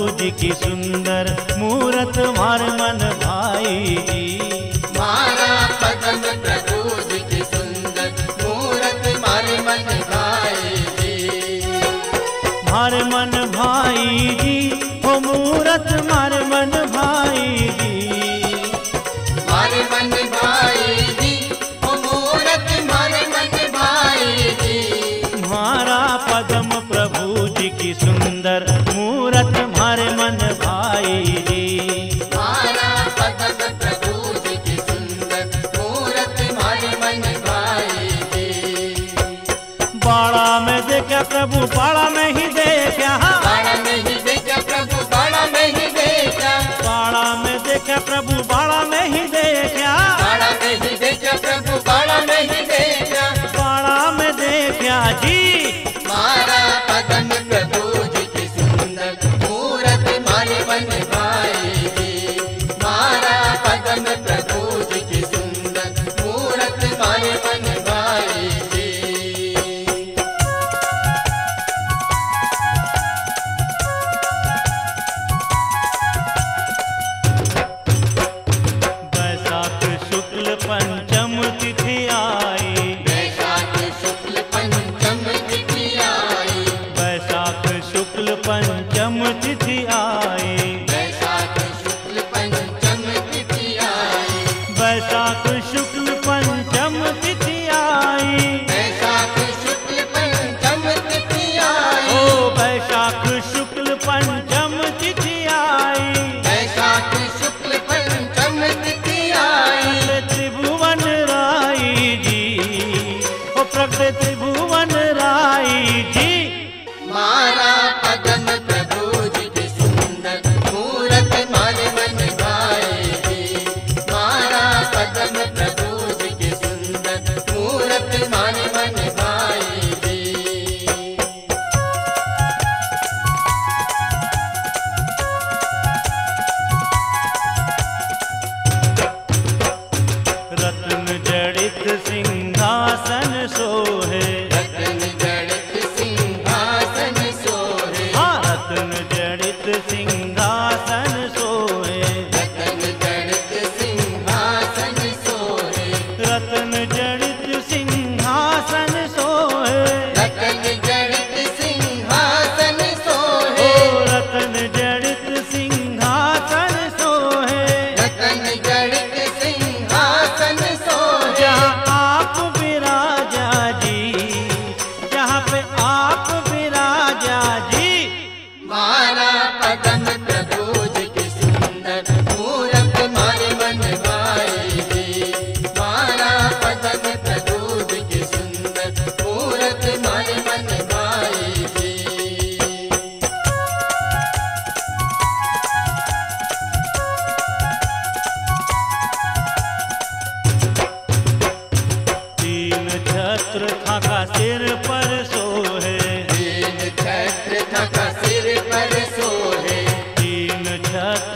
सूरज की सुंदर मूरत मार मन भाई जी प्रभु पाड़ा नहीं देखा पाड़ा प्रभु पाड़ा में देखा प्रभु पाड़ा नहीं देखा प्रभु पाड़ा नहीं देखा पाड़ा में देखा जी। मारा पदन प्रभु जी की सुंदर मूरत मारे बने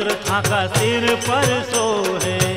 चक्र आका सिर पर सोहे।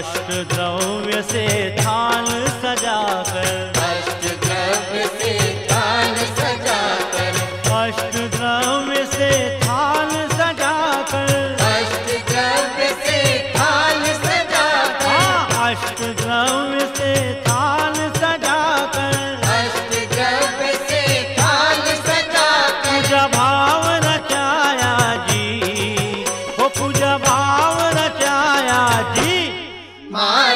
अष्ट द्रव्य से था my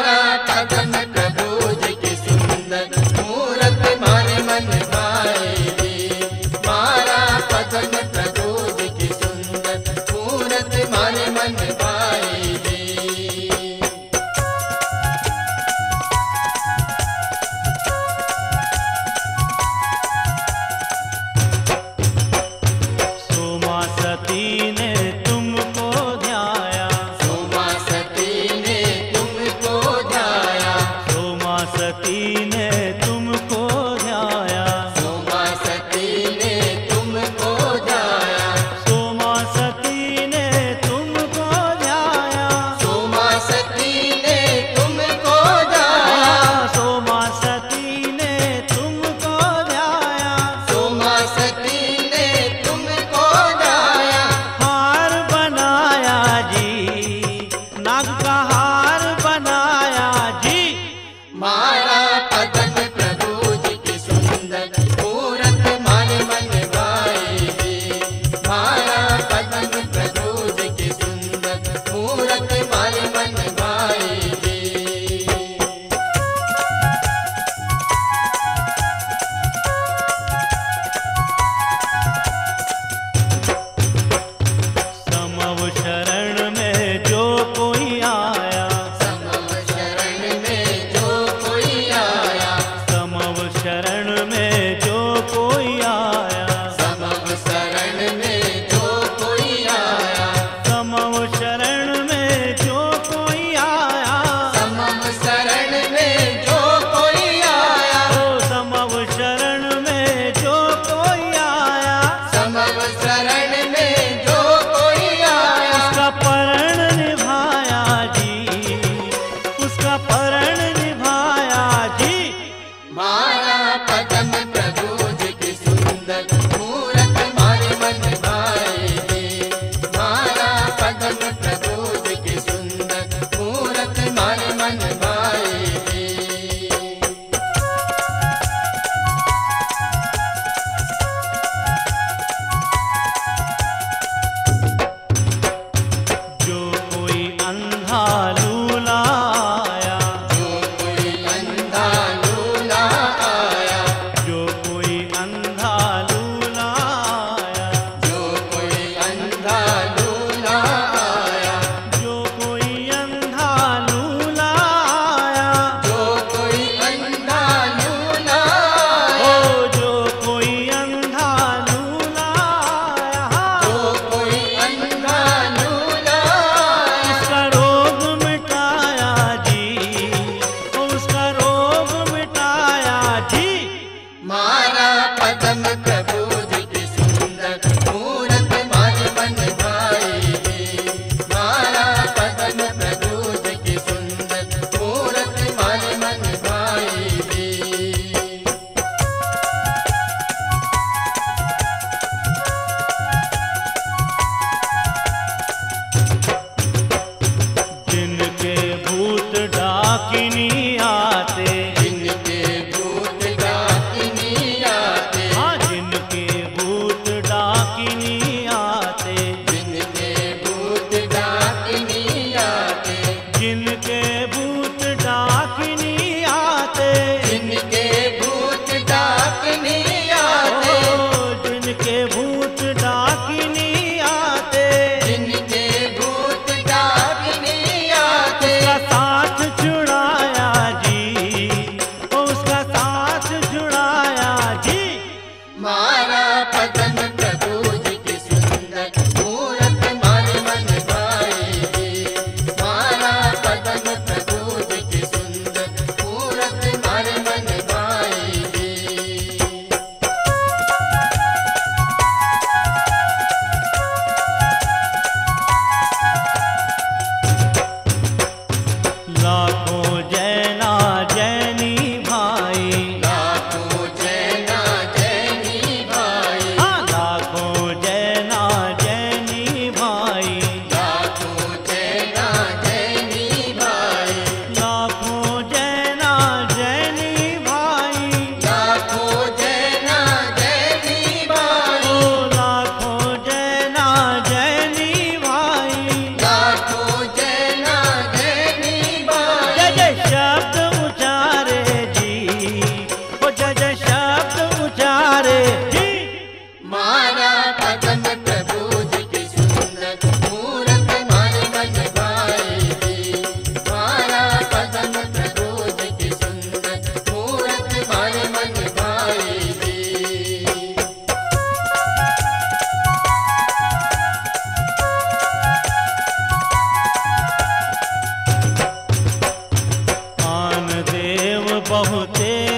पहुँचे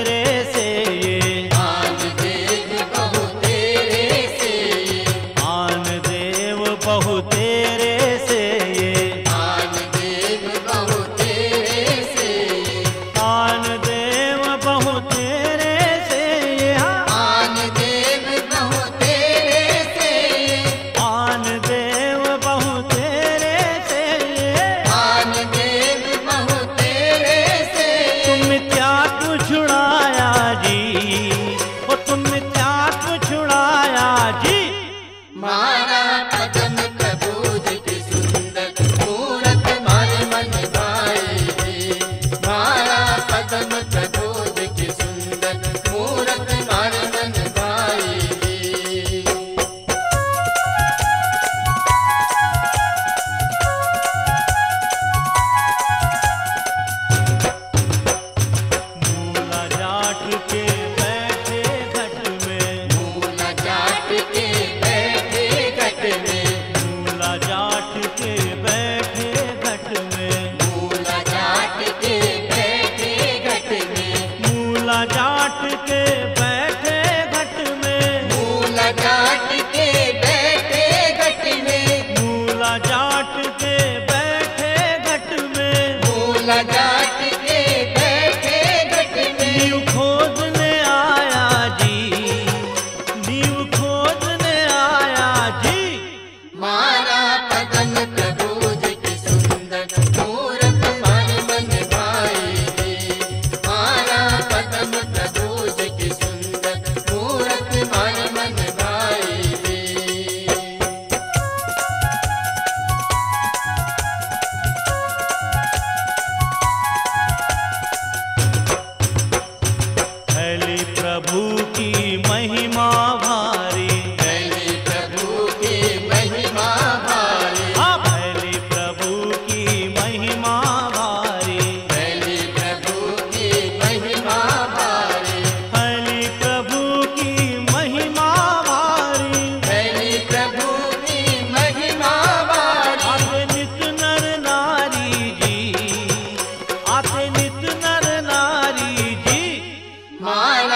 ஞான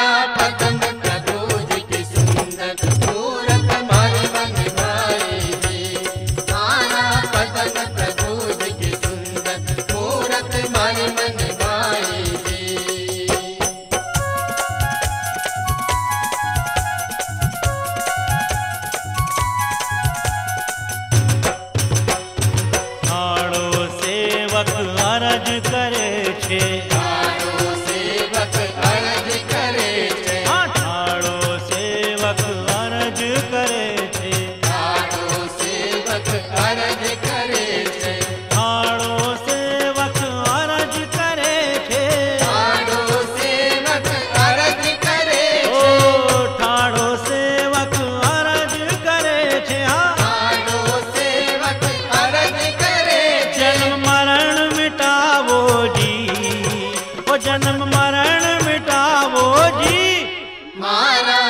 महाराज